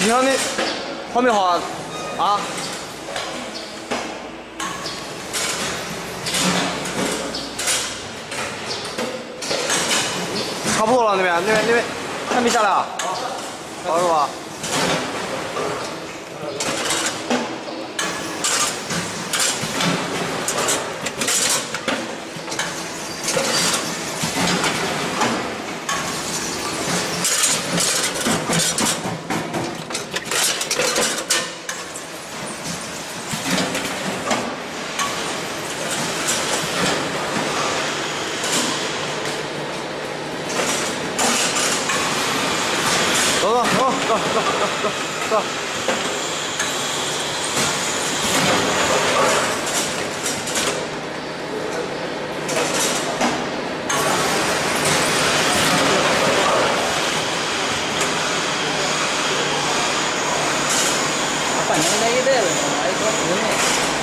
你看那画面好啊，啊！差不多了，那边那边那边，还没下来啊？好是吧？走走走走走走。半年来一代了，还一个姑娘。